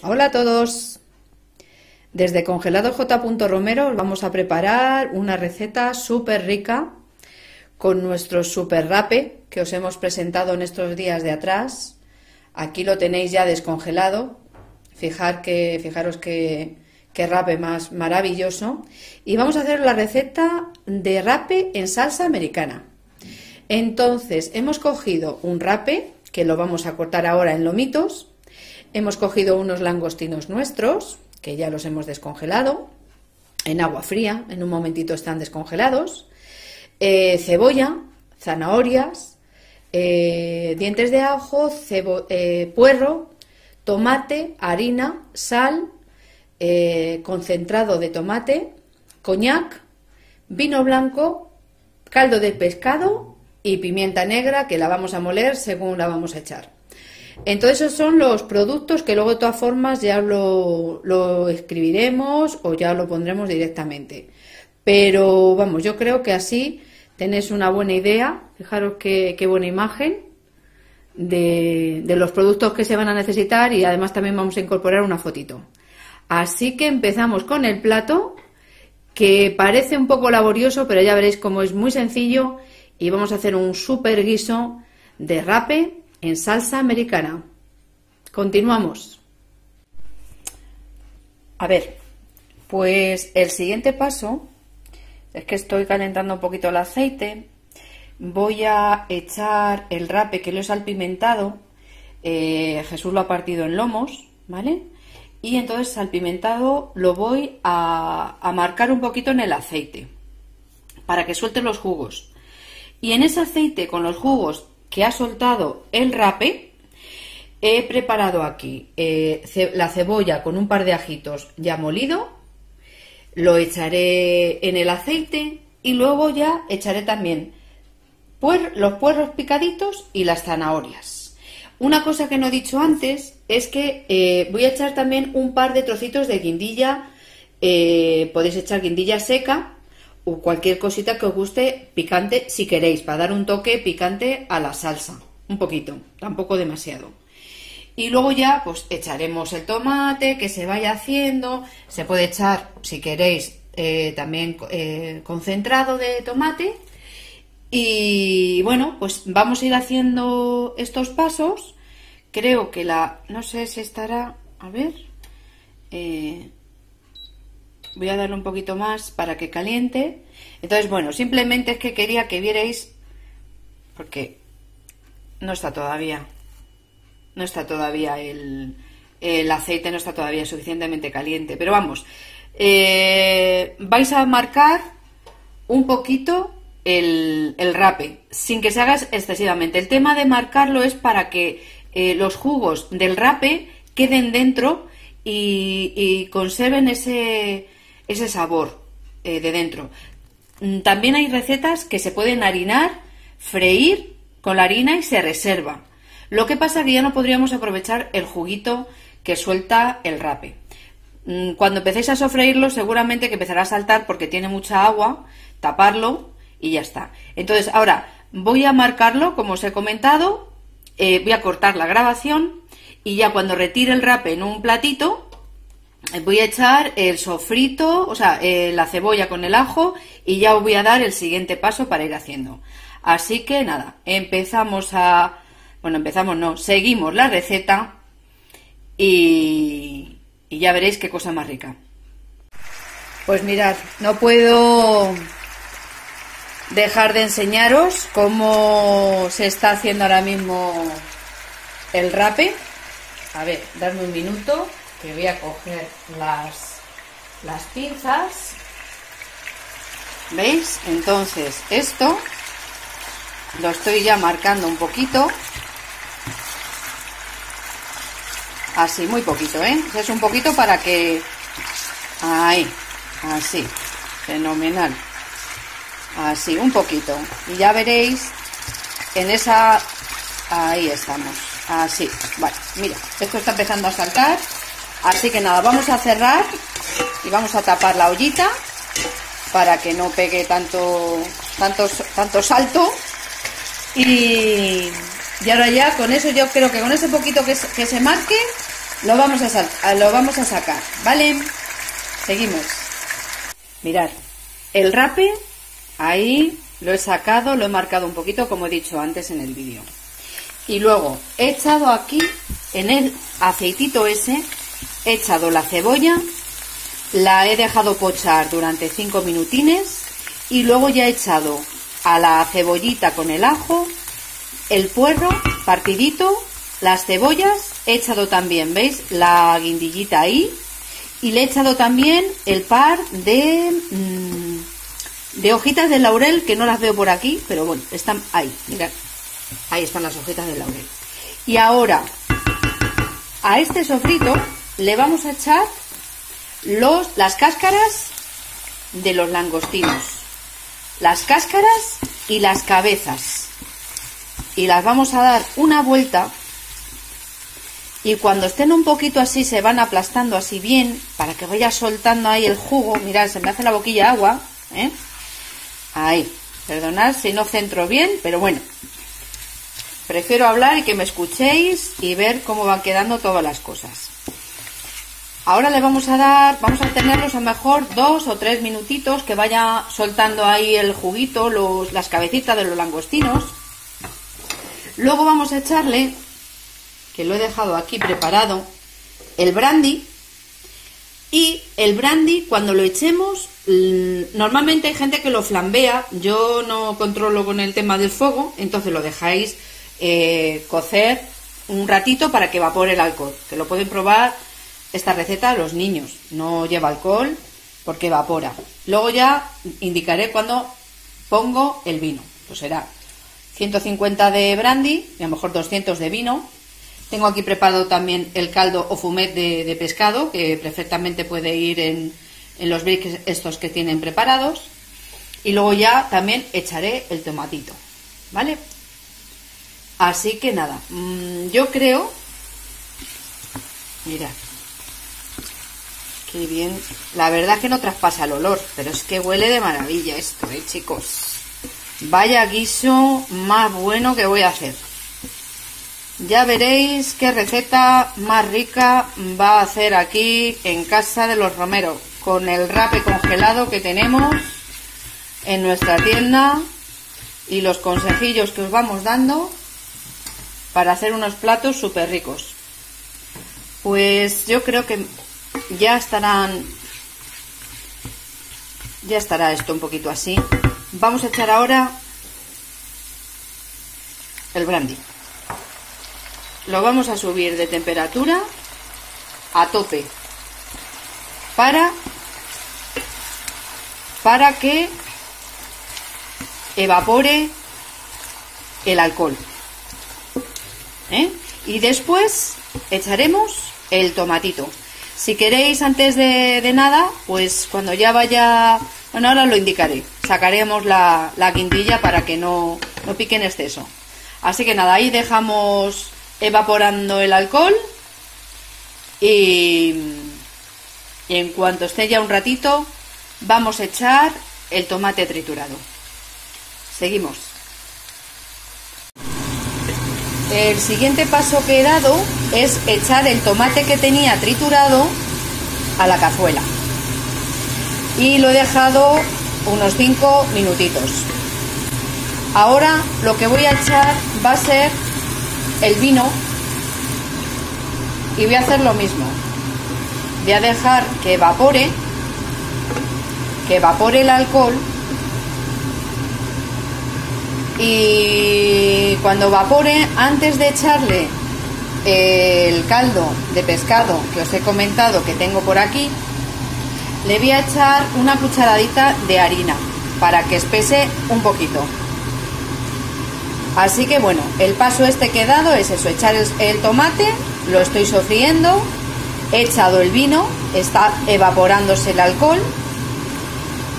Hola a todos. Desde congelado J. Romero vamos a preparar una receta súper rica con nuestro super rape que os hemos presentado en estos días de atrás. Aquí lo tenéis ya descongelado. Fijar que, fijaros que, rape más maravilloso. Y vamos a hacer la receta de rape en salsa americana. Entonces, hemos cogido un rape que lo vamos a cortar ahora en lomitos. Hemos cogido unos langostinos nuestros, que ya los hemos descongelado, en agua fría, en un momentito están descongelados. Eh, cebolla, zanahorias, eh, dientes de ajo, eh, puerro, tomate, harina, sal, concentrado de tomate, coñac, vino blanco, caldo de pescado y pimienta negra que la vamos a moler según la vamos a echar. Entonces esos son los productos que luego de todas formas ya lo, escribiremos o ya lo pondremos directamente. Pero vamos, yo creo que así tenéis una buena idea, fijaros qué, buena imagen de, de, los productos que se van a necesitar y además también vamos a incorporar una fotito. Así que empezamos con el plato que parece un poco laborioso, pero ya veréis cómo es muy sencillo y vamos a hacer un super guiso de rape en salsa americana. Continuamos. A ver, pues el siguiente paso es que estoy calentando un poquito el aceite. Voy a echar el rape que lo he salpimentado. Eh, Jesús lo ha partido en lomos, ¿vale? Y entonces salpimentado lo voy a, a marcar un poquito en el aceite para que suelte los jugos. Y en ese aceite con los jugos que ha soltado el rape, he preparado aquí eh, la cebolla con un par de ajitos ya molido, lo echaré en el aceite y luego ya echaré también los puerros picaditos y las zanahorias. Una cosa que no he dicho antes es que eh, voy a echar también un par de trocitos de guindilla, eh, podéis echar guindilla seca cualquier cosita que os guste picante si queréis, para dar un toque picante a la salsa. Un poquito, tampoco demasiado. Y luego ya pues echaremos el tomate que se vaya haciendo. Se puede echar, si queréis, eh, también eh, concentrado de tomate. Y bueno, pues vamos a ir haciendo estos pasos. Creo que la... no sé si estará... A ver... Eh, voy a darle un poquito más para que caliente. Entonces, bueno, simplemente es que quería que vierais, porque no está todavía, no está todavía el, el aceite, no está todavía suficientemente caliente. Pero vamos, eh, vais a marcar un poquito el, el, rape, sin que se haga excesivamente. El tema de marcarlo es para que eh, los jugos del rape queden dentro y, y conserven ese, ese sabor eh, de dentro. Mm, también hay recetas que se pueden harinar, freír con la harina y se reserva. Lo que pasa que ya no podríamos aprovechar el juguito que suelta el rape. Mm, cuando empecéis a sofreírlo, seguramente que empezará a saltar porque tiene mucha agua, taparlo y ya está. Entonces, ahora voy a marcarlo, como os he comentado, eh, voy a cortar la grabación y ya cuando retire el rape en un platito, voy a echar el sofrito, o sea, eh, la cebolla con el ajo y ya os voy a dar el siguiente paso para ir haciendo. Así que nada, empezamos a... Bueno, empezamos, no, seguimos la receta y, y ya veréis qué cosa más rica. Pues mirad, no puedo dejar de enseñaros cómo se está haciendo ahora mismo el rape. A ver, darme un minuto que voy a coger las, las pinzas. ¿Veis? Entonces, esto lo estoy ya marcando un poquito. Así, muy poquito, ¿eh? Es un poquito para que... Ahí, así. Fenomenal. Así, un poquito. Y ya veréis en esa... Ahí estamos. Así. Vale, mira, esto está empezando a saltar. Así que nada, vamos a cerrar y vamos a tapar la ollita para que no pegue tanto, tanto, tanto salto. Y, y ahora ya con eso yo creo que con ese poquito que, se marque lo vamos a, lo vamos a sacar, ¿vale? Seguimos. Mirad, el rape, ahí lo he sacado, lo he marcado un poquito como he dicho antes en el vídeo. Y luego he echado aquí, en el aceitito ese, he echado la cebolla, la he dejado pochar durante 5 minutines y luego ya he echado a la cebollita con el ajo, el puerro partidito, las cebollas, he echado también, ¿veis? La guindillita ahí y le he echado también el par de, mm, de hojitas de laurel que no las veo por aquí, pero bueno, están ahí, mirad, ahí están las hojitas de laurel. Y ahora a este sofrito le vamos a echar los, las cáscaras de los langostinos, las cáscaras y las cabezas. Y las vamos a dar una vuelta y cuando estén un poquito así se van aplastando así bien para que vaya soltando ahí el jugo. Mirad, se me hace la boquilla agua. ¿eh? Ahí. Perdonad si no centro bien, pero bueno. Prefiero hablar y que me escuchéis y ver cómo van quedando todas las cosas. Ahora le vamos a dar, vamos a tenerlos a mejor dos o tres minutitos que vaya soltando ahí el juguito, las cabecitas de los langostinos. Luego vamos a echarle, que lo he dejado aquí preparado, el brandy. Y el brandy, cuando lo echemos, normalmente hay gente que lo flambea. Yo no controlo con el tema del fuego, entonces lo dejáis eh, cocer un ratito para que evapore el alcohol. Que lo pueden probar esta receta los niños. No lleva alcohol porque evapora. Luego ya indicaré cuando pongo el vino. Pues será 150 de brandy y a lo mejor 200 de vino. Tengo aquí preparado también el caldo o fumet de, pescado, que perfectamente puede ir en, en los bricks estos que tienen preparados. Y luego ya también echaré el tomatito. ¿Vale? Así que nada, mm, yo creo... Mirad, Qué bien. La verdad es que no traspasa el olor, pero es que huele de maravilla esto, ¿eh, chicos? Vaya guiso más bueno que voy a hacer. Ya veréis qué receta más rica va a hacer aquí en casa de los Romero, con el rape congelado que tenemos en nuestra tienda y los consejillos que os vamos dando para hacer unos platos súper ricos. Pues yo creo que ya estarán ya estará esto un poquito así. Vamos a echar ahora el brandy. Lo vamos a subir de temperatura a tope para para que evapore el alcohol ¿Eh? y después echaremos el tomatito si queréis antes de, nada, pues cuando ya vaya, bueno, ahora lo indicaré, sacaremos la, la quintilla para que no, no pique en exceso. Así que nada, ahí dejamos evaporando el alcohol y, y en cuanto esté ya un ratito vamos a echar el tomate triturado. Seguimos. El siguiente paso que he dado es echar el tomate que tenía triturado a la cazuela. Y lo he dejado unos 5 minutitos. Ahora lo que voy a echar va a ser el vino y voy a hacer lo mismo. Voy a dejar que evapore, que evapore el alcohol y cuando evapore, antes de echarle el caldo de pescado que os he comentado que tengo por aquí, le voy a echar una cucharadita de harina para que espese un poquito. Así que bueno, el paso este que he dado es eso, echar el, tomate, lo estoy sofriendo, he echado el vino, está evaporándose el alcohol,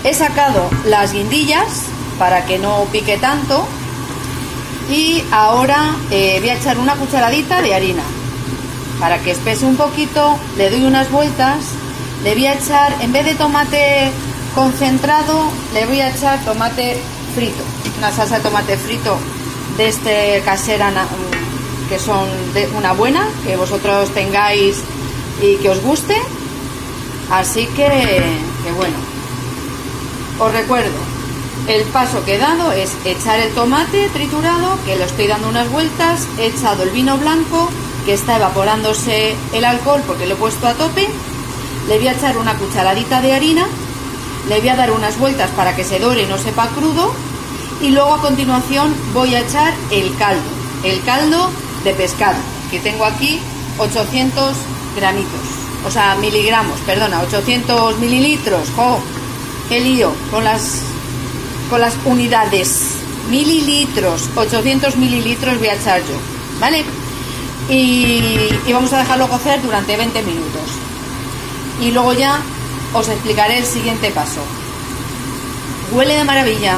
he sacado las guindillas para que no pique tanto. Y ahora eh, voy a echar una cucharadita de harina. Para que espese un poquito, le doy unas vueltas. Le voy a echar, en vez de tomate concentrado, le voy a echar tomate frito. Una salsa de tomate frito de este casera que son de una buena, que vosotros tengáis y que os guste. Así que, que bueno, os recuerdo, el paso que he dado es echar el tomate triturado, que lo estoy dando unas vueltas, he echado el vino blanco, que está evaporándose el alcohol porque lo he puesto a tope, le voy a echar una cucharadita de harina, le voy a dar unas vueltas para que se dore y no sepa crudo, y luego a continuación voy a echar el caldo, el caldo de pescado, que tengo aquí 800 gramitos, o sea, miligramos, perdona, 800 mililitros, ¡jo! ¡Qué lío con las, con las unidades! Mililitros, 800 mililitros voy a echar yo, ¿vale? Y, vamos a dejarlo cocer durante 20 minutos. Y luego ya os explicaré el siguiente paso. Huele de maravilla.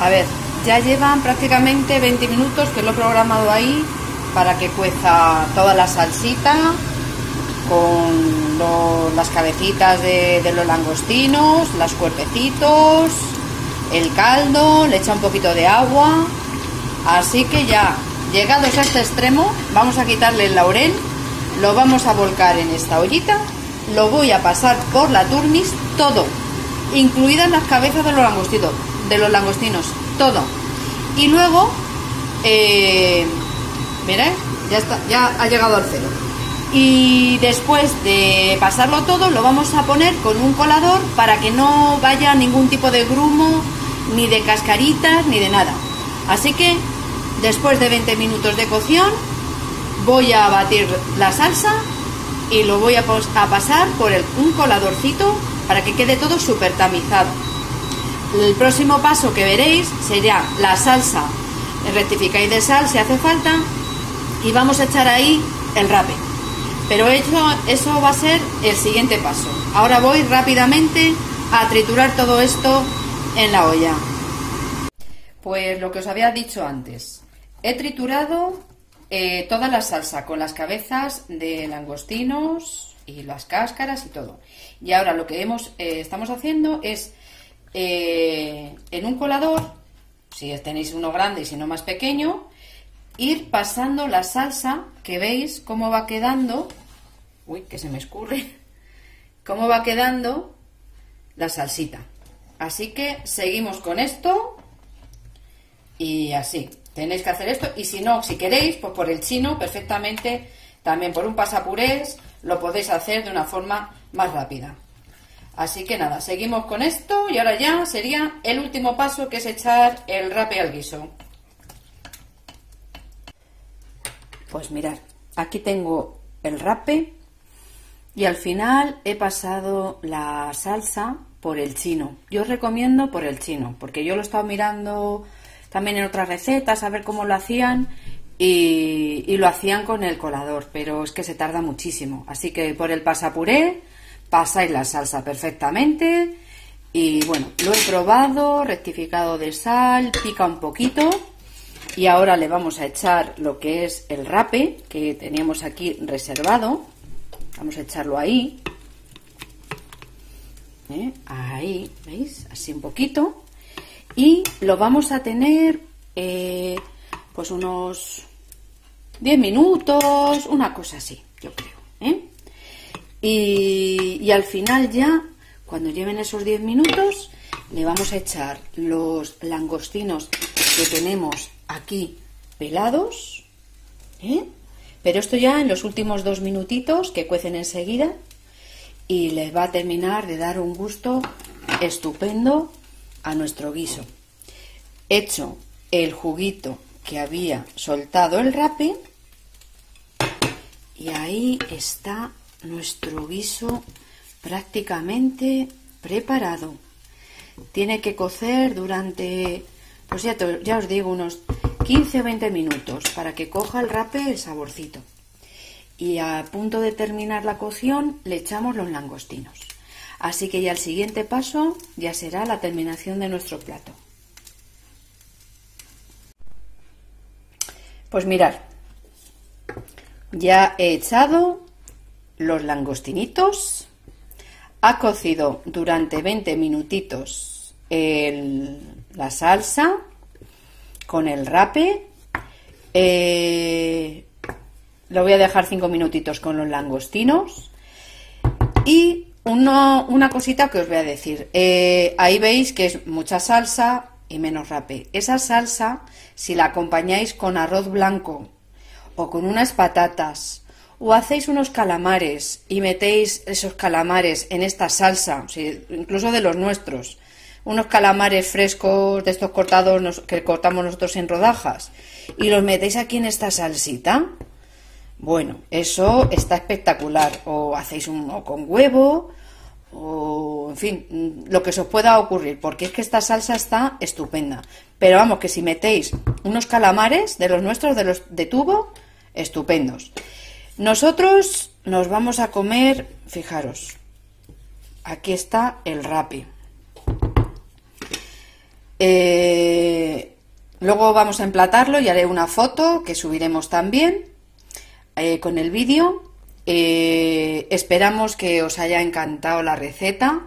A ver, ya llevan prácticamente 20 minutos que lo he programado ahí para que cueza toda la salsita con las cabecitas de, los langostinos, los cuerpecitos, el caldo, le echa un poquito de agua. Así que ya, llegados a este extremo, vamos a quitarle el laurel, lo vamos a volcar en esta ollita, lo voy a pasar por la turnis, todo, incluidas las cabezas de los langostinos, de los langostinos, todo. Y luego, eh, mirad, ya, está, ya ha llegado al cero. Y después de pasarlo todo, lo vamos a poner con un colador para que no vaya ningún tipo de grumo, ni de cascaritas, ni de nada. Así que, después de 20 minutos de cocción, voy a batir la salsa y lo voy a, pasar por un coladorcito para que quede todo súper tamizado. El próximo paso que veréis sería la salsa. Rectificáis de sal si hace falta y vamos a echar ahí el rape. Pero eso, eso va a ser el siguiente paso. Ahora voy rápidamente a triturar todo esto en la olla. Pues lo que os había dicho antes. He triturado eh, toda la salsa con las cabezas de langostinos y las cáscaras y todo. Y ahora lo que eh, estamos haciendo es eh, en un colador, si tenéis uno grande y si no más pequeño, ir pasando la salsa que veis cómo va quedando. Uy, que se me escurre. Cómo va quedando la salsita. Así que seguimos con esto y así. Tenéis que hacer esto y si no, si queréis, pues por el chino perfectamente, también por un pasapurés, lo podéis hacer de una forma más rápida. Así que nada, seguimos con esto y ahora ya sería el último paso que es echar el rape al guiso. Pues mirad, aquí tengo el rape y al final he pasado la salsa por el chino. Yo os recomiendo por el chino, porque yo lo he estado mirando también en otras recetas a ver cómo lo hacían y, y lo hacían con el colador, pero es que se tarda muchísimo. Así que por el pasapuré pasáis la salsa perfectamente y bueno, lo he probado, rectificado de sal, pica un poquito y ahora le vamos a echar lo que es el rape que teníamos aquí reservado. Vamos a echarlo ahí. ¿Eh? Ahí, ¿veis? Así un poquito. Y lo vamos a tener eh, pues unos 10 minutos, una cosa así, yo creo. ¿eh? Y, y, al final ya, cuando lleven esos 10 minutos, le vamos a echar los langostinos que tenemos aquí pelados. ¿eh? Pero esto ya en los últimos dos minutitos que cuecen enseguida y les va a terminar de dar un gusto estupendo a nuestro guiso. Hecho el juguito que había soltado el rape y ahí está nuestro guiso prácticamente preparado. Tiene que cocer durante, pues ya, ya os digo, unos 15 o 20 minutos para que coja el rape el saborcito. Y a punto de terminar la cocción le echamos los langostinos. Así que ya el siguiente paso ya será la terminación de nuestro plato. Pues mirar, ya he echado los langostinitos, ha cocido durante 20 minutitos el, la salsa con el rape. Eh, lo voy a dejar cinco minutitos con los langostinos. Y una cosita que os voy a decir. Eh, ahí veis que es mucha salsa y menos rape. Esa salsa, si la acompañáis con arroz blanco o con unas patatas o hacéis unos calamares y metéis esos calamares en esta salsa, incluso de los nuestros, unos calamares frescos de estos cortados que cortamos nosotros en rodajas y los metéis aquí en esta salsita, bueno, eso está espectacular. O hacéis uno con huevo, o en fin, lo que se os pueda ocurrir, porque es que esta salsa está estupenda. Pero vamos, que si metéis unos calamares de los nuestros, de los de tubo, estupendos. Nosotros nos vamos a comer, fijaros, aquí está el rapi. Eh, luego vamos a emplatarlo y haré una foto que subiremos también eh, con el vídeo. Eh, esperamos que os haya encantado la receta.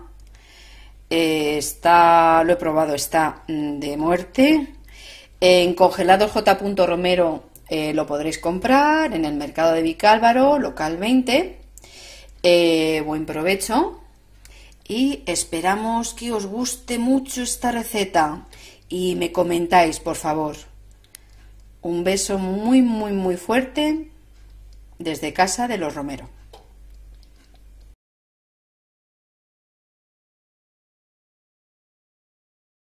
Está, lo he probado, está mm, de muerte. En congelados J. Romero lo podréis comprar en el mercado de Vicálvaro, local 20. buen provecho. Y esperamos que os guste mucho esta receta. Y me comentáis, por favor. Un beso muy, muy, muy fuerte desde casa de los Romero.